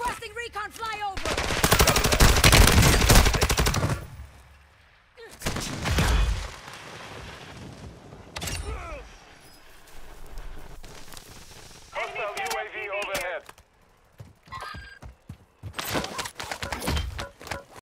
Crossing recon flyover!